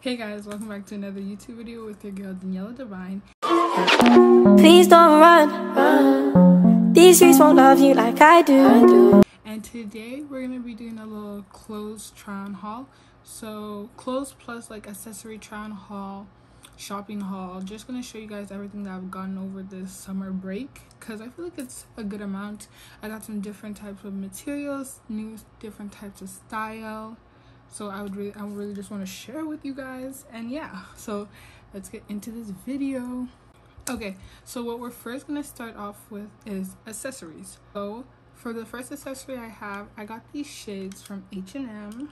Hey guys, welcome back to another YouTube video with your girl Daniella Divine. Please don't run, run. These streets won't love you like I do. And today we're gonna be doing a little clothes try on haul. So clothes plus like accessory try on haul, shopping haul. Just gonna show you guys everything that I've gotten over this summer break because I feel like it's a good amount. I got some different types of materials, new different types of style so i would really i would really just want to share with you guys and yeah so let's get into this video. Okay so what we're first going to start off with is accessories. So for the first accessory i have i got these shades from h&m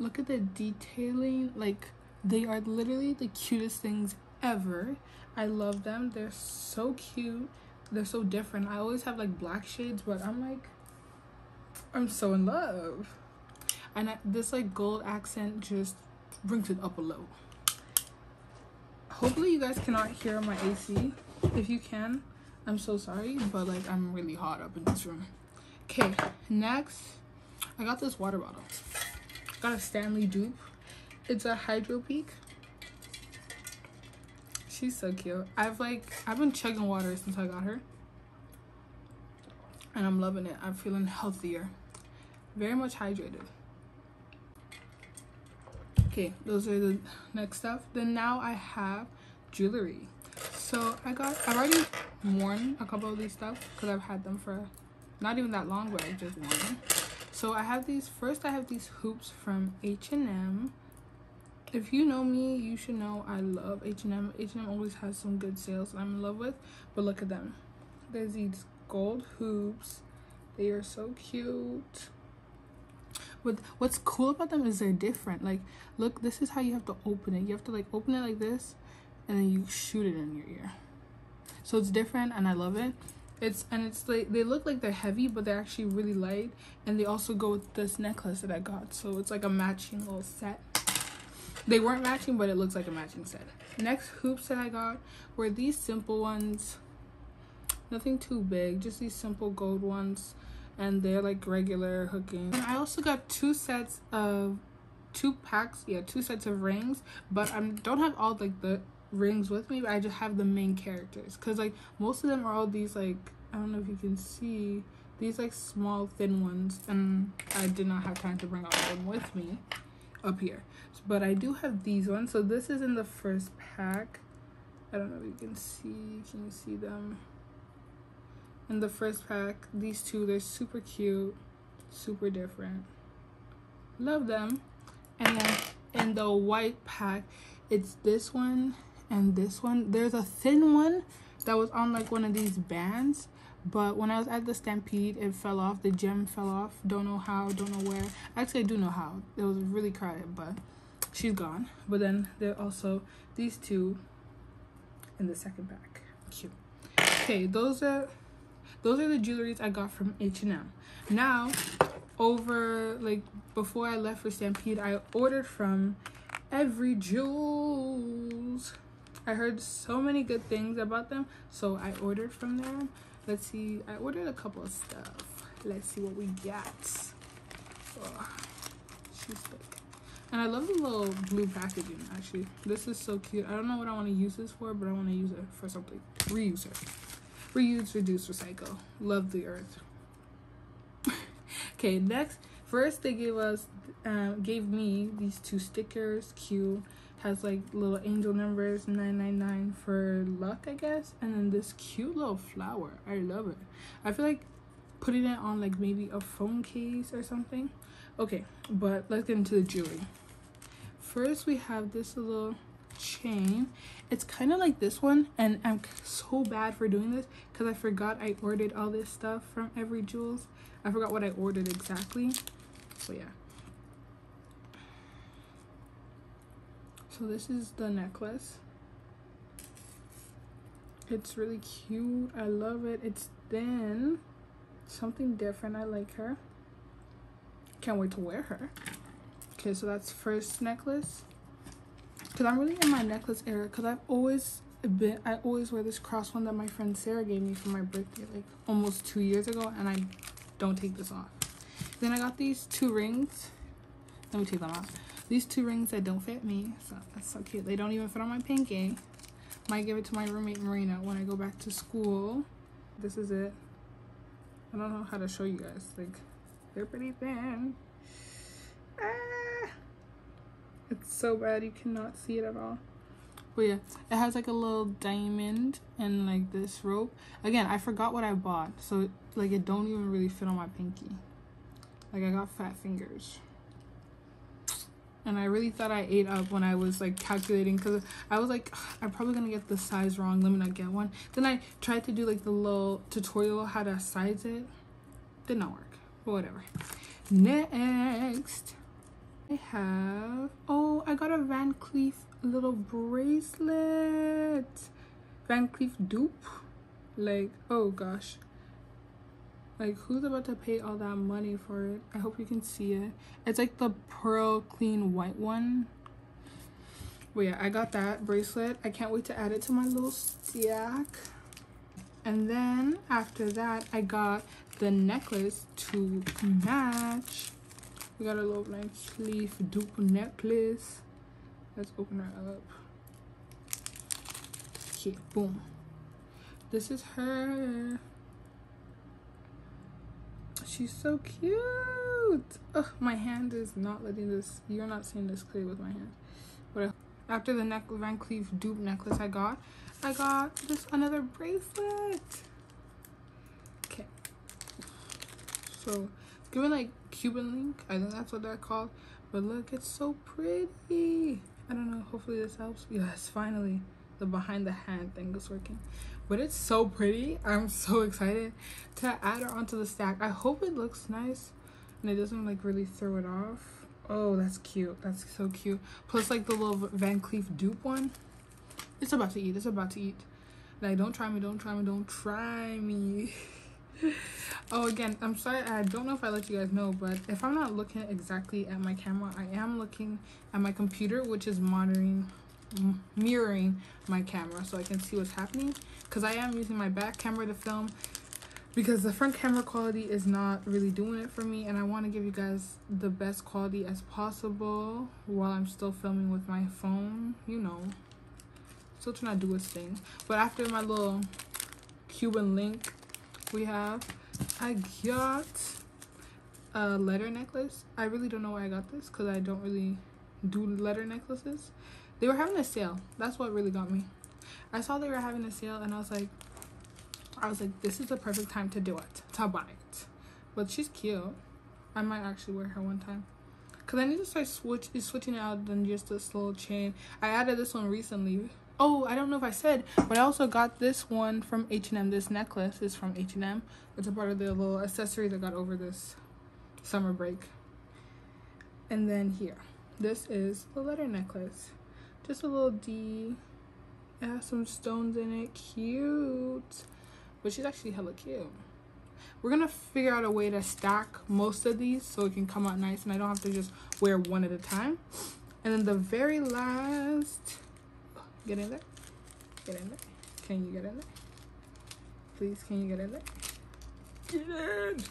look at the detailing like they are literally the cutest things ever. I love them they're so cute they're so different. I always have like black shades but i'm like i'm so in love and I, this like gold accent just brings it up a low hopefully you guys cannot hear my ac if you can i'm so sorry but like i'm really hot up in this room. Okay next i got this water bottle. Got a stanley dupe. It's a hydro peak. She's so cute. I've like i've been chugging water since i got her. And i'm loving it. I'm feeling healthier. Very much hydrated okay those are the next stuff. Then now i have jewelry. So i got i've already worn a couple of these stuff because i've had them for not even that long but i've just worn them. So i have these first i have these hoops from h&m if you know me you should know i love h&m h&m always has some good sales i'm in love with but look at them. There's these gold hoops. They are so cute but what's cool about them is they're different. Like look this is how you have to open it. You have to like open it like this and then you shoot it in your ear. So it's different and i love it. It's and it's like they look like they're heavy but they're actually really light and they also go with this necklace that i got. So it's like a matching little set. They weren't matching but it looks like a matching set. Next hoops that i got were these simple ones. Nothing too big just these simple gold ones and they're like regular hooking. And i also got two sets of two packs yeah two sets of rings but i don't have all like the rings with me but i just have the main characters. Because like most of them are all these like i don't know if you can see these like small thin ones and i did not have time to bring all of them with me up here. But i do have these ones. So this is in the first pack. I don't know if you can see can you see them in the first pack these two they're super cute super different. Love them. And then in the white pack it's this one and this one. There's a thin one that was on like one of these bands but when i was at the stampede it fell off. The gem fell off. Don't know how don't know where. Actually i do know how. It was really crowded but she's gone. But then there are also these two in the second pack. Cute. Okay those are those are the jewelries i got from h&m now over like before i left for stampede i ordered from every jewels. I heard so many good things about them so i ordered from them. Let's see i ordered a couple of stuff. Let's see what we got. Oh, she's thick. And i love the little blue packaging actually. This is so cute. I don't know what i want to use this for but i want to use it for something. Reuse it reuse reduce recycle. Love the earth. Okay next. First they gave us um, gave me these two stickers. Q has like little angel numbers 999 for luck i guess. And then this cute little flower. I love it. I feel like putting it on like maybe a phone case or something. Okay but let's get into the jewelry. First we have this little chain. It's kind of like this one and i'm so bad for doing this because i forgot i ordered all this stuff from every jewels. I forgot what i ordered exactly so yeah. So this is the necklace. It's really cute. I love it. It's thin. Something different. I like her. Can't wait to wear her. Okay so that's first necklace because i'm really in my necklace era because i've always been i always wear this cross one that my friend sarah gave me for my birthday like almost two years ago and i don't take this off then i got these two rings let me take them off these two rings that don't fit me. So that's so cute. They don't even fit on my pinky. Might give it to my roommate Marina when I go back to school. This is it. I don't know how to show you guys. Like, they're pretty thin. Ah! It's so bad you cannot see it at all. But yeah, it has like a little diamond and like this rope. Again, I forgot what I bought. So like it don't even really fit on my pinky. Like I got fat fingers. And I really thought I ate up when I was like calculating because I was like, I'm probably gonna get the size wrong. Let me not get one. Then I tried to do like the little tutorial how to size it. Did not work. But whatever. Next, I have oh I got a Van Cleef little bracelet. Van Cleef dupe. Like oh gosh. Like who's about to pay all that money for it? I hope you can see it. It's like the pearl clean white one. But yeah, I got that bracelet. I can't wait to add it to my little stack. And then after that, I got the necklace to match. We got a little nice sleeve dupe necklace. Let's open her up. Okay, boom. This is her. She's so cute. Ugh, my hand is not letting this. You're not seeing this clear with my hand. But after the neck Van Cleef dupe necklace I got, I got this another bracelet. Okay. So, given like Cuban link, I think that's what they're called. But look, it's so pretty. I don't know. Hopefully this helps. Yes, finally, the behind the hand thing is working. But it's so pretty. I'm so excited to add her onto the stack. I hope it looks nice and it doesn't like really throw it off. Oh that's cute. That's so cute. Plus like the little van cleef dupe one. It's about to eat. It's about to eat. Like don't try me. Don't try me. Don't try me oh again i'm sorry i don't know if i let you guys know but if i'm not looking exactly at my camera i am looking at my computer which is monitoring mirroring my camera so I can see what's happening because I am using my back camera to film because the front camera quality is not really doing it for me and I want to give you guys the best quality as possible while I'm still filming with my phone you know. Still trying to do its thing. But after my little Cuban link we have I got a letter necklace I really don't know why I got this because I don't really do letter necklaces they were having a sale. That's what really got me. I saw they were having a sale and I was like, I was like, this is the perfect time to do it, to buy it. But she's cute. I might actually wear her one time. Cause I need to start switch switching out than just this little chain. I added this one recently. Oh, I don't know if I said, but I also got this one from H&M. This necklace is from H&M. It's a part of the little accessory that got over this summer break. And then here, this is the letter necklace just a little D. It has some stones in it. Cute. But she's actually hella cute. We're to figure out a way to stack most of these so it can come out nice and I don't have to just wear one at a time. And then the very last... Get in there. Get in there. Can you get in there? Please, can you get in there? Get in!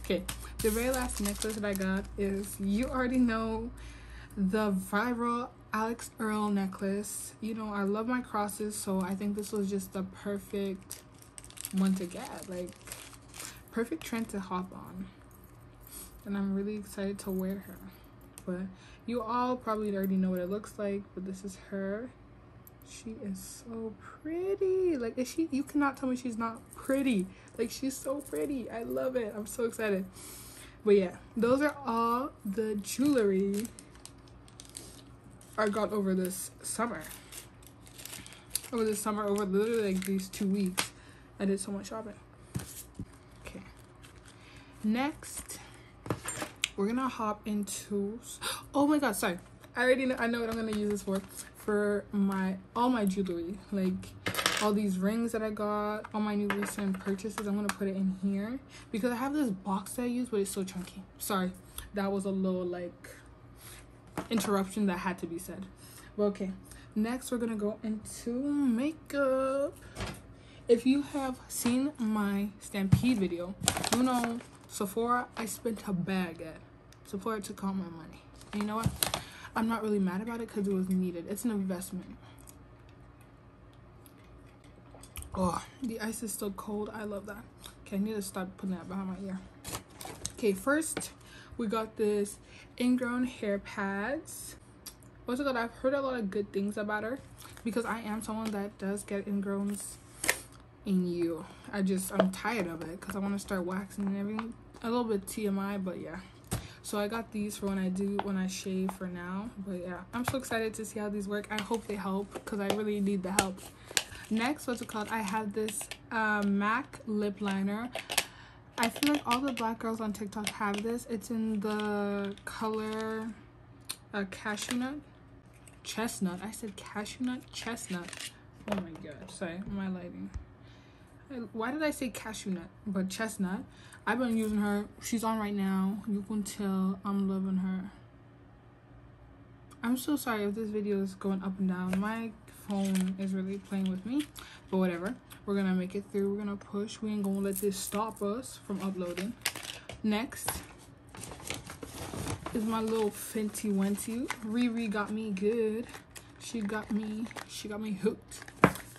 okay, the very last necklace that I got is, you already know, the viral Alix Earle necklace. You know, I love my crosses, so I think this was just the perfect one to get. Like, perfect trend to hop on. And I'm really excited to wear her. But you all probably already know what it looks like, but this is her. She is so pretty. Like, is she, you cannot tell me she's not pretty. Like, she's so pretty. I love it. I'm so excited. But yeah, those are all the jewelry I got over this summer. Over this summer, over literally like these two weeks, I did so much shopping. Okay. Next, we're gonna hop into. Oh my god! Sorry, I already know. I know what I'm gonna use this for. For my all my jewelry, like all these rings that I got, all my new recent purchases. I'm gonna put it in here because I have this box that I use, but it's so chunky. Sorry, that was a little like interruption that had to be said. Well, okay, next we're gonna go into makeup. If you have seen my Stampede video, you know Sephora I spent a bag at. Sephora took all my money. And you know what? I'm not really mad about it because it was needed. It's an investment. Oh, the ice is still cold. I love that. Okay, I need to stop putting that behind my ear. Okay, first we got this ingrown hair pads. It called? I've heard a lot of good things about her because I am someone that does get ingrowns in you. I just, I'm tired of it because I want to start waxing and everything. A little bit TMI, but yeah. So I got these for when I do, when I shave for now. But yeah, I'm so excited to see how these work. I hope they help because I really need the help. Next, what's it called? I have this uh, MAC lip liner. I feel like all the black girls on TikTok have this. It's in the color uh, cashew nut. Chestnut. I said cashew nut? Chestnut. Oh my god. Sorry, my lighting. Why did I say cashew nut? But chestnut. I've been using her. She's on right now. You can tell I'm loving her. I'm so sorry if this video is going up and down. My phone is really playing with me but whatever we're gonna make it through we're gonna push we ain't gonna let this stop us from uploading next is my little fenty wenty riri got me good she got me she got me hooked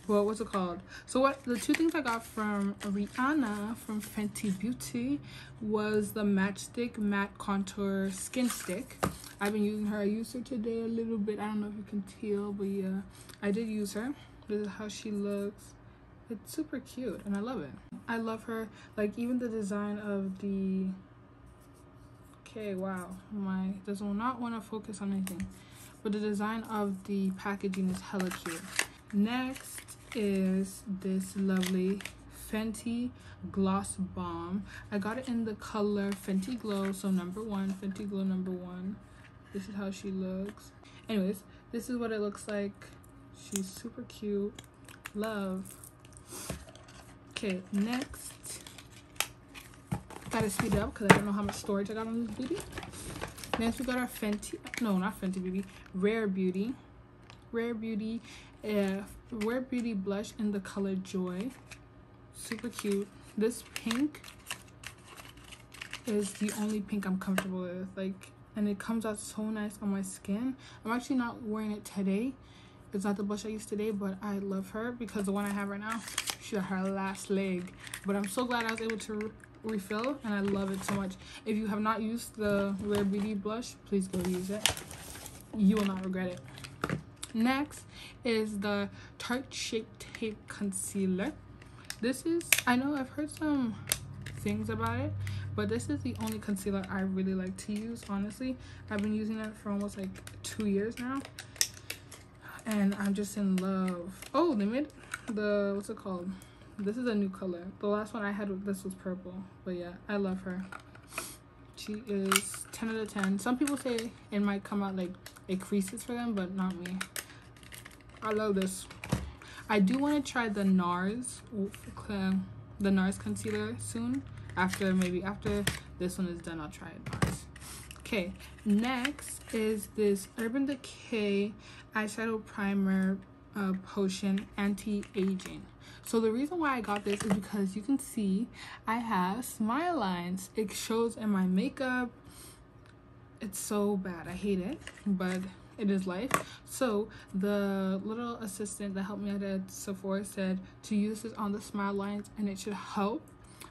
well what's it called so what the two things i got from rihanna from fenty beauty was the matchstick matte contour skin stick i've been using her i used her today a little bit i don't know if you can tell but yeah I did use her. This is how she looks. It's super cute and I love it. I love her. Like even the design of the Okay, wow. My does not want to focus on anything. But the design of the packaging is hella cute. Next is this lovely Fenty Gloss Bomb. I got it in the color Fenty Glow. So number one, Fenty Glow number one. This is how she looks. Anyways, this is what it looks like She's super cute. Love. Okay, next. Gotta speed up because I don't know how much storage I got on this beauty. Next, we got our Fenty. No, not Fenty Beauty. Rare Beauty. Rare Beauty. Uh, Rare Beauty blush in the color Joy. Super cute. This pink is the only pink I'm comfortable with. Like, and it comes out so nice on my skin. I'm actually not wearing it today it's not the blush I used today, but I love her because the one I have right now, she's her last leg. But I'm so glad I was able to re refill and I love it so much. If you have not used the Rare Beauty blush, please go use it. You will not regret it. Next is the Tarte Shape Tape Concealer. This is, I know I've heard some things about it, but this is the only concealer I really like to use, honestly. I've been using it for almost like two years now and i'm just in love. Oh they made the what's it called? This is a new color. The last one i had this was purple but yeah i love her. She is 10 out of 10 some people say it might come out like it creases for them but not me. I love this. I do want to try the nars the nars concealer soon. After maybe after this one is done i'll try it nars. Okay next is this urban decay eyeshadow primer uh, potion anti-aging. So the reason why i got this is because you can see i have smile lines it shows in my makeup it's so bad. I hate it but it is life. So the little assistant that helped me out at sephora said to use this on the smile lines and it should help.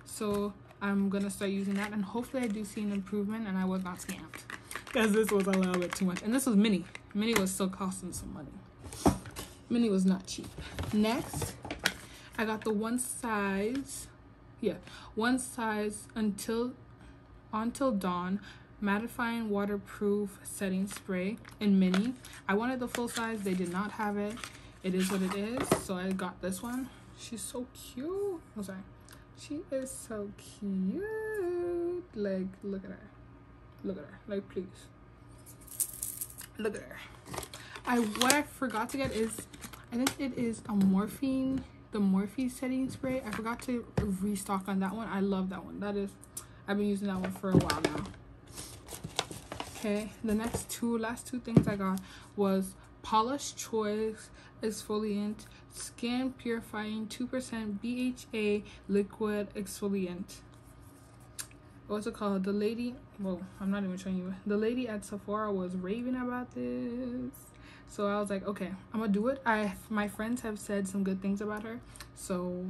So i'm gonna start using that and hopefully i do see an improvement and i was not scammed. Because this was a little bit too much. And this was mini. Mini was still costing some money. Mini was not cheap. Next i got the one size yeah one size until until dawn mattifying waterproof setting spray in mini. I wanted the full size they did not have it. It is what it is so i got this one. She's so cute. Oh sorry. She is so cute. Like look at her. Look at her. Like please. Look at her. I what i forgot to get is i think it is a morphine the morphe setting spray. I forgot to restock on that one. I love that one. That is i've been using that one for a while now okay the next two last two things i got was Paula's Choice exfoliant skin purifying 2% bha liquid exfoliant what's it called? The lady. Well, I'm not even showing you. The lady at Sephora was raving about this. So I was like, okay, I'm gonna do it. I my friends have said some good things about her, so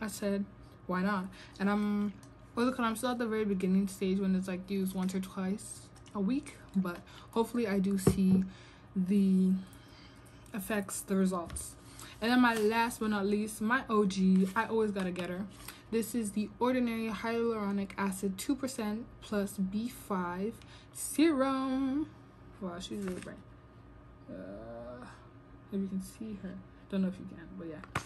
I said, why not? And I'm well? I'm still at the very beginning stage when it's like used once or twice a week, but hopefully I do see the effects, the results. And then my last but not least, my OG, I always gotta get her. This is the Ordinary Hyaluronic Acid 2% plus B5 Serum. Wow, she's really bright. Uh, if you can see her. Don't know if you can, but yeah.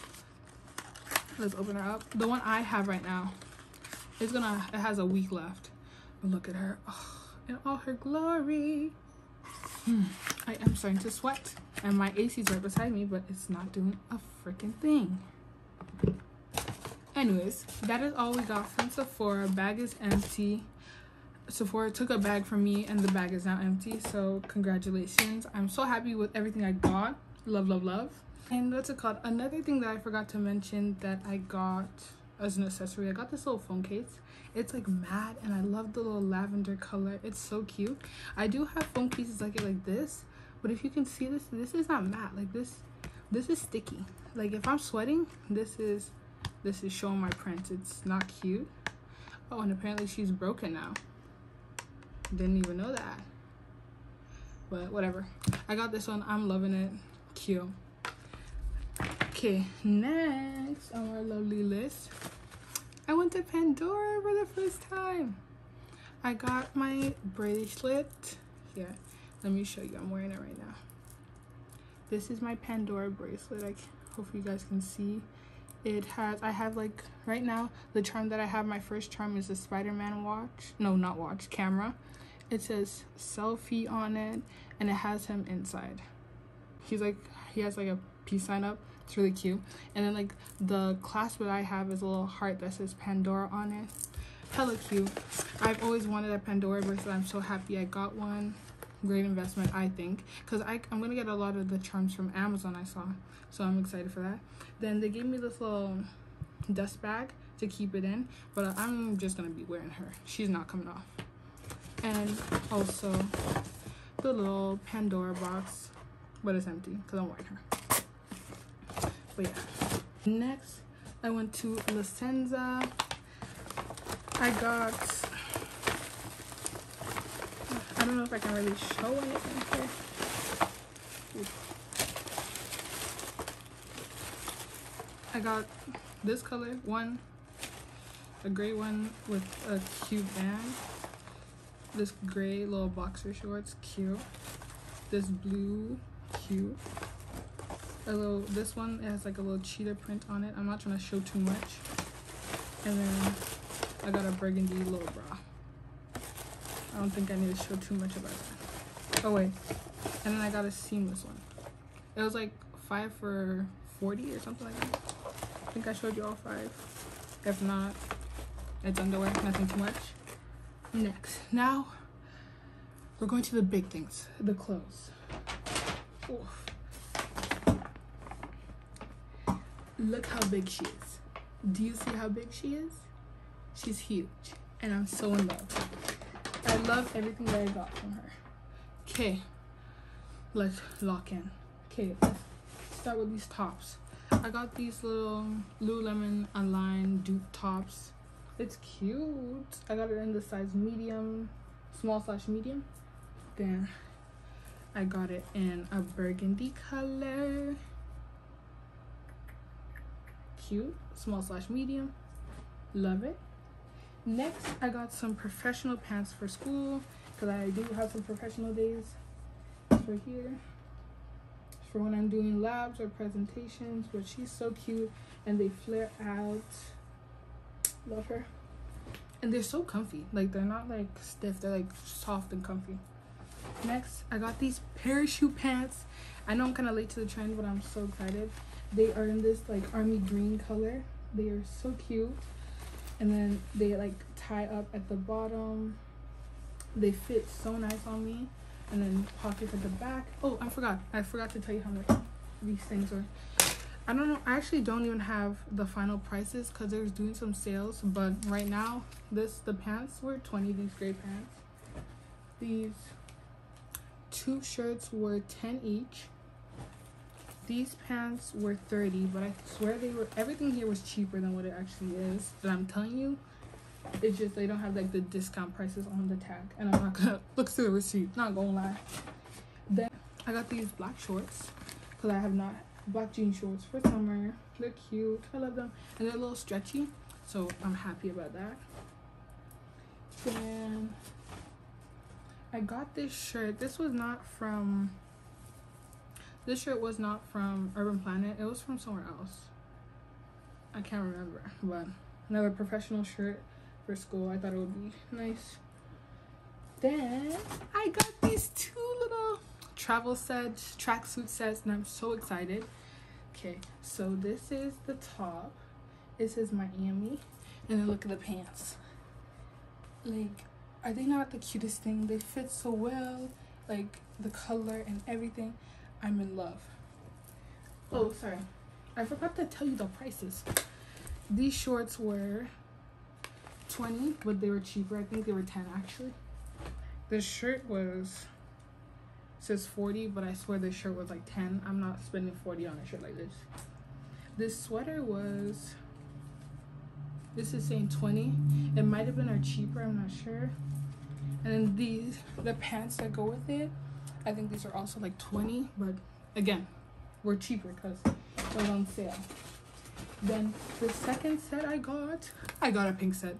Let's open her up. The one I have right now, it's gonna, it has a week left. But look at her. Oh, in all her glory. Hmm. I am starting to sweat. And my AC is right beside me, but it's not doing a freaking thing. Anyways, that is all we got from Sephora. Bag is empty. Sephora took a bag from me and the bag is now empty. So congratulations. I'm so happy with everything I got. Love, love, love. And what's it called? Another thing that I forgot to mention that I got as an accessory, I got this little phone case. It's like matte and I love the little lavender color. It's so cute. I do have phone cases like it like this, but if you can see this, this is not matte. Like this, this is sticky. Like if I'm sweating, this is this is showing my prints. It's not cute. Oh, and apparently she's broken now. Didn't even know that. But whatever. I got this one. I'm loving it. Cute. Okay, next on our lovely list, I went to Pandora for the first time. I got my bracelet. Here, let me show you. I'm wearing it right now. This is my Pandora bracelet. I hope you guys can see it has i have like right now the charm that i have my first charm is a spider-man watch no not watch camera it says selfie on it and it has him inside he's like he has like a peace sign up it's really cute. And then like the clasp that i have is a little heart that says pandora on it. Hella cute. I've always wanted a pandora bracelet. I'm so happy i got one. Great investment i think. Because I i'm gonna get a lot of the charms from amazon i saw. So i'm excited for that. Then they gave me this little dust bag to keep it in but i'm just gonna be wearing her. She's not coming off. And also the little pandora box but it's empty because i'm wearing her but yeah next i went to la senza i got I don't know if I can really show anything here. I got this color, one, a gray one with a cute band. This gray little boxer shorts, cute. This blue, cute. A little, this one it has like a little cheetah print on it. I'm not trying to show too much. And then I got a burgundy little bra. I don't think I need to show too much about that. Oh wait, and then I got a seamless one. It was like five for 40 or something like that. I think I showed you all five. If not, it's underwear, nothing too much. Next, now we're going to the big things, the clothes. Oof. Look how big she is. Do you see how big she is? She's huge, and I'm so in love. I love everything that I got from her. Okay, let's lock in. Okay, start with these tops. I got these little Lululemon Align dupe tops. It's cute. I got it in the size medium, small slash medium. Then I got it in a burgundy color. Cute, small slash medium. Love it. Next, I got some professional pants for school because I do have some professional days for here for when I'm doing labs or presentations. But she's so cute and they flare out. Love her. And they're so comfy. Like they're not like stiff. They're like soft and comfy. Next, I got these parachute pants. I know I'm kind of late to the trend, but I'm so excited. They are in this like army green color. They are so cute and then they like tie up at the bottom they fit so nice on me and then pockets at the back oh i forgot i forgot to tell you how much these things are I don't know. I actually don't even have the final prices because they're doing some sales. But right now, this the pants were 20. These gray pants. These two shirts were 10 each. These pants were 30, but I swear they were everything here was cheaper than what it actually is. But I'm telling you, it's just they don't have like the discount prices on the tag. And I'm not gonna look through the receipt, not gonna lie. Then I got these black shorts because I have not black jean shorts for summer. They're cute. I love them. And they're a little stretchy. So I'm happy about that. Then I got this shirt. This was not from this shirt was not from Urban Planet. It was from somewhere else. I can't remember. But another professional shirt for school. I thought it would be nice. Then I got these two little travel sets, tracksuit sets, and I'm so excited. Okay, so this is the top. This is Miami. And then look at the pants. Like, are they not the cutest thing? They fit so well. Like, the color and everything. I'm in love. Oh, sorry. I forgot to tell you the prices. These shorts were 20, but they were cheaper. I think they were 10 actually. This shirt was says 40, but I swear this shirt was like 10. I'm not spending 40 on a shirt like this. This sweater was this is saying 20. It might have been our cheaper, I'm not sure. And then these the pants that go with it I think these are also like 20, but again, we're cheaper because was on sale. Then the second set I got, I got a pink set.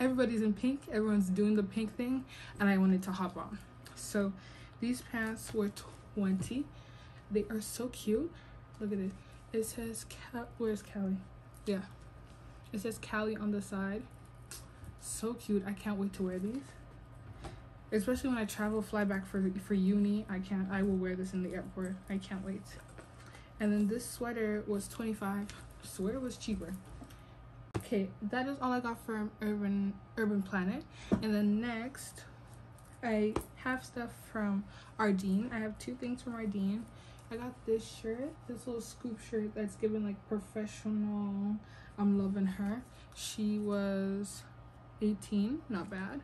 Everybody's in pink, everyone's doing the pink thing, and I wanted to hop on. So these pants were 20. They are so cute. Look at it. It says, Cal where's Callie? Yeah. It says Callie on the side. So cute. I can't wait to wear these especially when I travel, fly back for for uni. I can't. I will wear this in the airport. I can't wait. And then this sweater was 25. Sweater was cheaper. Okay, that is all I got from Urban Urban Planet. And then next, I have stuff from Ardene. I have two things from Ardene. I got this shirt, this little scoop shirt that's given like professional. I'm loving her. She was 18, not bad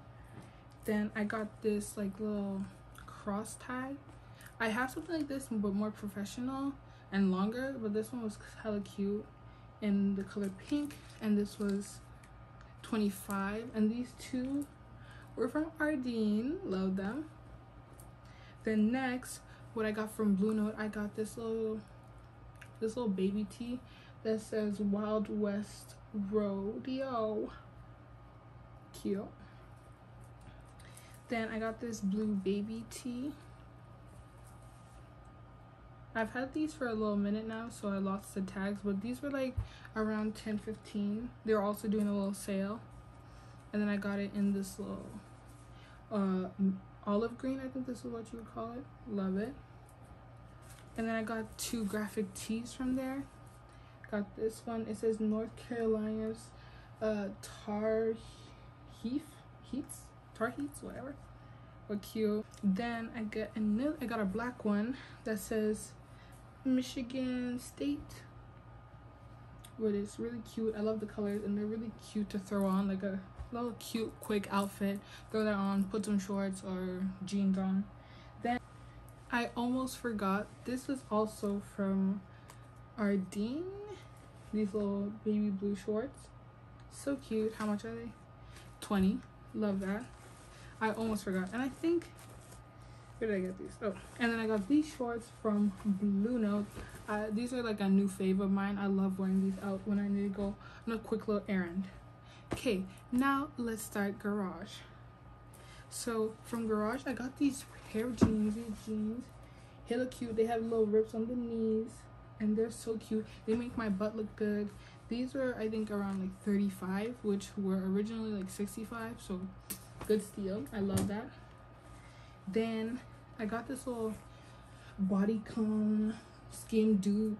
then I got this like little cross tie. I have something like this but more professional and longer, but this one was hella cute in the color pink and this was 25 and these two were from Ardene, love them. Then next, what I got from Blue Note, I got this little this little baby tee that says Wild West Rodeo. Cute. Then I got this blue baby tee. I've had these for a little minute now, so I lost the tags, but these were like around 10 15 They were also doing a little sale. And then I got it in this little uh, olive green, I think this is what you would call it. Love it. And then I got two graphic tees from there. Got this one. It says North Carolina's uh, Tar Heath Heats Tar Heats, whatever. But cute. Then I get another. I got a black one that says Michigan State. But it's really cute. I love the colors and they're really cute to throw on like a little cute quick outfit. Throw that on, put some shorts or jeans on. Then I almost forgot. This was also from Ardene. These little baby blue shorts. So cute. How much are they? 20. Love that. I almost forgot. And I think, where did I get these? Oh, and then I got these shorts from Blue Note. Uh, these are like a new fave of mine. I love wearing these out when I need to go on a quick little errand. Okay, now let's start Garage. So from Garage, I got these pair of jeans. These jeans, hella cute. They have little rips on the knees, and they're so cute. They make my butt look good. These were, I think, around like 35, which were originally like 65. So good steal i love that. Then i got this little bodycon skin dupe.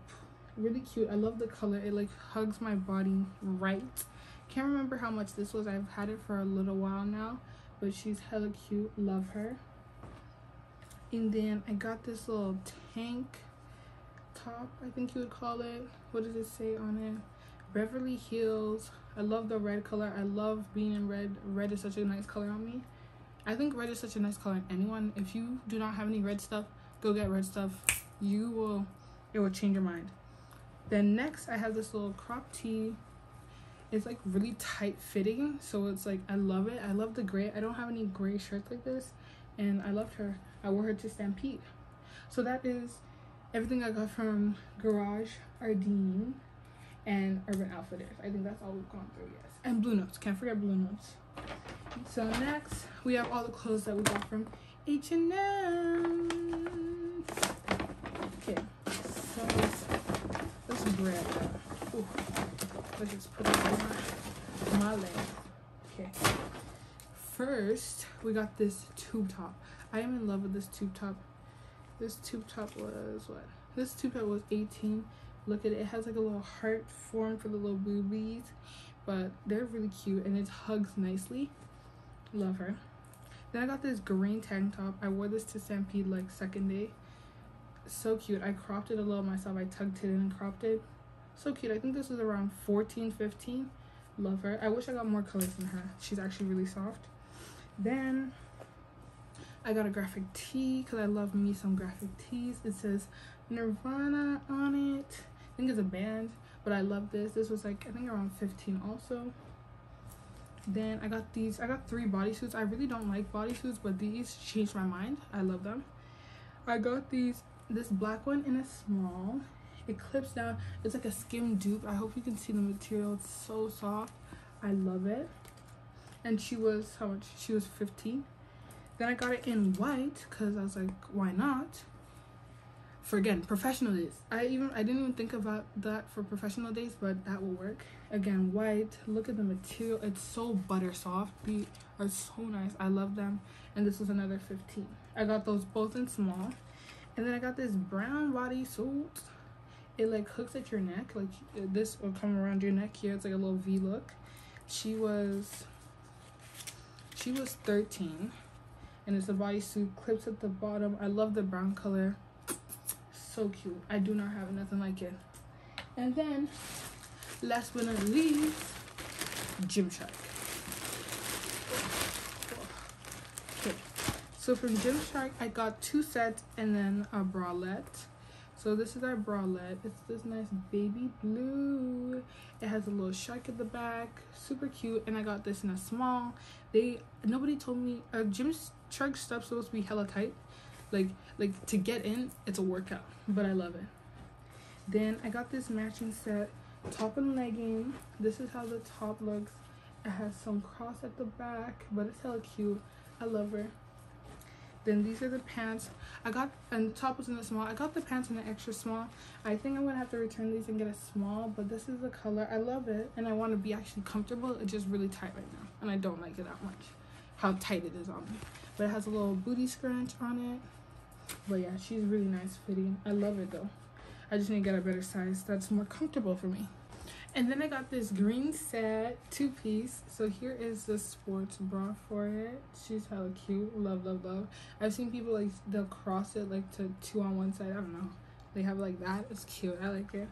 Really cute. I love the color. It like hugs my body right. Can't remember how much this was. I've had it for a little while now but she's hella cute. Love her. And then i got this little tank top, I think you would call it. What does it say on it? Beverly Hills. I love the red color. I love being in red. Red is such a nice color on me. I think red is such a nice color on anyone. If you do not have any red stuff, go get red stuff. You will, it will change your mind. Then next, I have this little crop tee. It's like really tight fitting, so it's like I love it. I love the gray. I don't have any gray shirts like this, and I loved her. I wore her to Stampede. So that is everything I got from Garage Ardene and Urban Outfitters. I think that's all we've gone through, yes. And Blue Notes. Can't forget Blue Notes. So next, we have all the clothes that we got from H&M. Okay, so let's, let's grab that. Ooh, let's just put it on my, my leg. Okay. First, we got this tube top. I am in love with this tube top. This tube top was what? This tube top was 18. Look at it. It has like a little heart form for the little boobies. But they're really cute and it hugs nicely. Love her. Then I got this green tank top. I wore this to Stampede like second day. So cute. I cropped it a little myself. I tugged it in and cropped it. So cute. I think this was around 14, 15. Love her. I wish I got more colors in her. She's actually really soft. Then I got a graphic tee because I love me some graphic tees. It says Nirvana on it. I think it's a band, but I love this. This was like, I think around 15 also. Then I got these, I got three bodysuits. I really don't like bodysuits, but these changed my mind. I love them. I got these, this black one in a small. It clips down. It's like a skim dupe. I hope you can see the material. It's so soft. I love it. And she was, how much? She was 15 Then I got it in white because I was like, why not? For again, professional days. I even, I didn't even think about that for professional days, but that will work. Again white look at the material. It's so butter soft these are so nice. I love them. And this was another 15 i got those both in small. And then i got this brown bodysuit. It like hooks at your neck. Like this will come around your neck here. It's like a little v look. She was she was 13 and it's a bodysuit clips at the bottom. I love the brown color so cute i do not have nothing like it and then last but not least, Gymshark. Okay, so from Gymshark, I got two sets and then a bralette. So this is our bralette. It's this nice baby blue. It has a little shark at the back, super cute. And I got this in a small. They nobody told me a gym shark stuff's supposed to be hella tight. Like like to get in, it's a workout, but I love it. Then I got this matching set top and legging. This is how the top looks. It has some cross at the back but it's hella cute. I love her. Then these are the pants. I got and the top was in the small. I got the pants in the extra small. I think i'm gonna have to return these and get a small but this is the color. I love it and i want to be actually comfortable. It's just really tight right now and i don't like it that much how tight it is on me. But it has a little booty scrunch on it but yeah she's really nice fitting i love it though I just need to get a better size that's more comfortable for me. And then I got this green set two piece. So here is the sports bra for it. She's hella cute. Love, love, love. I've seen people like they'll cross it like to two on one side. I don't know. They have like that. It's cute. I like it.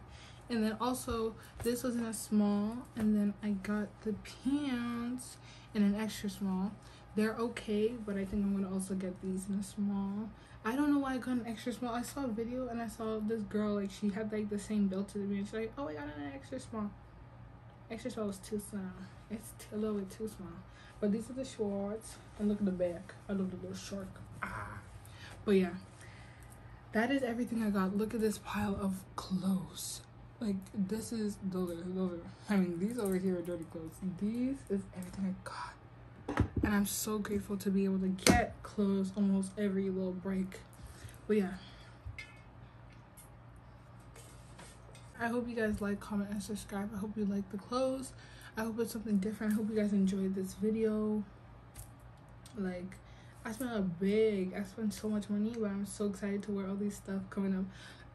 And then also this was in a small. And then I got the pants in an extra small. They're okay, but I think I'm gonna also get these in a small. I don't know why I got an extra small. I saw a video and I saw this girl like she had like the same build to me and she's like, oh I got an extra small. Extra small is too small. It's a little bit too small. But these are the shorts. And look at the back. I love the little shark. Ah. But yeah. That is everything I got. Look at this pile of clothes. Like this is those are those are I mean these over here are dirty clothes. These is everything I got and i'm so grateful to be able to get clothes almost every little break. But yeah. I hope you guys like comment and subscribe. I hope you like the clothes. I hope it's something different. I hope you guys enjoyed this video. Like i spent a big i spent so much money but i'm so excited to wear all these stuff coming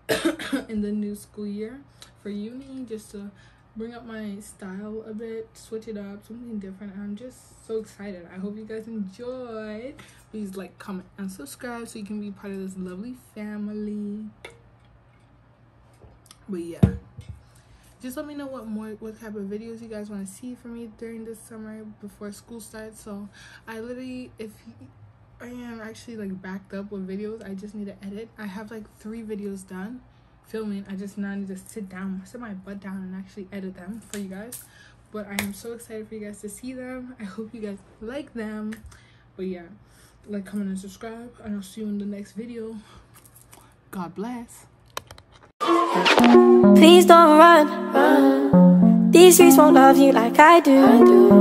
up in the new school year for uni just to bring up my style a bit, switch it up, something different. I'm just so excited. I hope you guys enjoyed. Please like, comment, and subscribe so you can be part of this lovely family. but yeah just let me know what more what type of videos you guys want to see from me during this summer before school starts so i literally if i am actually like backed up with videos i just need to edit i have like three videos done filming i just now need to sit down sit my butt down and actually edit them for you guys. But i am so excited for you guys to see them. I hope you guys like them. But yeah like comment and subscribe and i'll see you in the next video. God bless. Please don't run, run. These streets won't love you like I do.